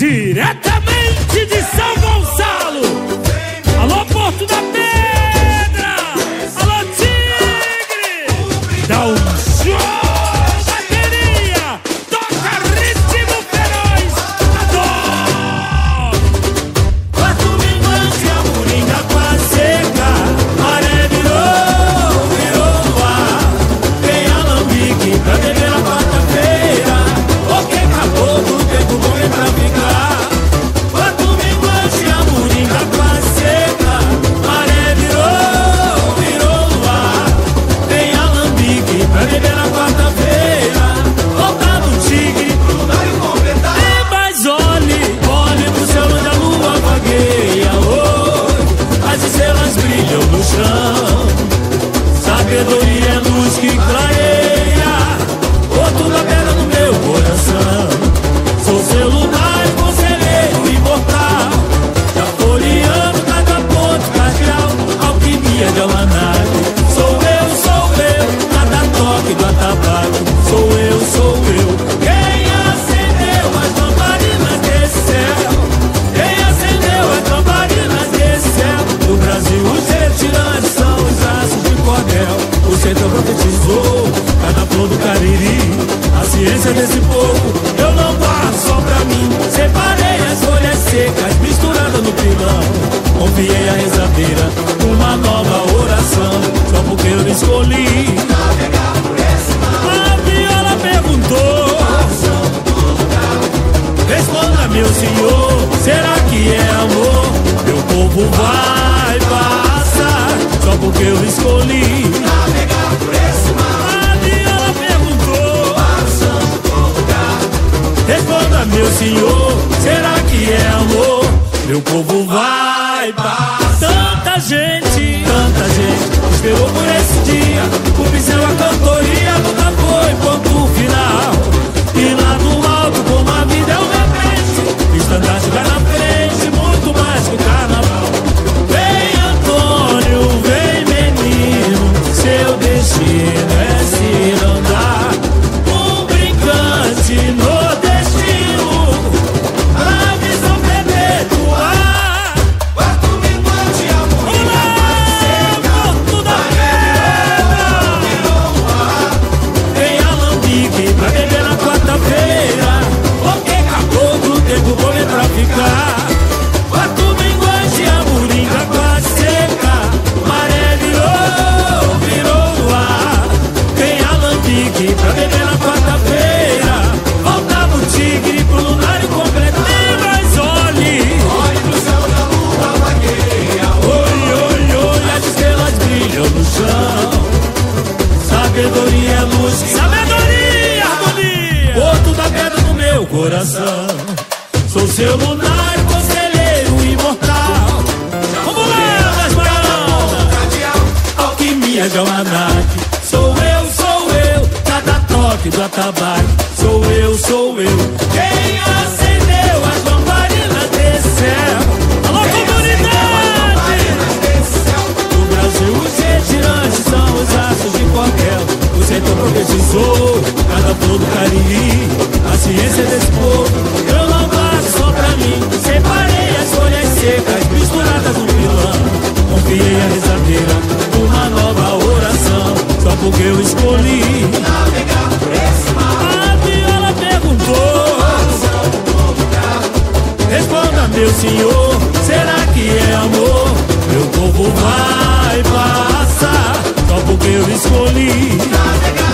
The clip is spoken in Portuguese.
diretamente de São Gonçalo. Alô, Porto da Pedra! Alô, Tigre! Dá um meu senhor, será que é amor? Meu povo vai passar, só porque eu escolhi navegar por esse mar. ela perguntou para o santo lugar. Responda, meu senhor, será que é amor? Meu povo vai passar. Tanta gente, tanta gente esperou coração. Sou seu lunar, conselheiro imortal. Vamos lá, mais marão. Alquimia é de Almanac. Sou eu, sou eu. Cada toque do atabaque. Sou eu, sou eu. Quem é Setor professor, cada flor do Cariri tá A ciência desse povo Eu não faço só pra mim Separei as folhas secas Misturadas no pilão Confiei a rezadeira Uma nova oração Só porque eu escolhi Navegar mar A viola perguntou Responda, meu senhor, será que é amor? Meu povo vai passar porque eu escolhi. Navegar.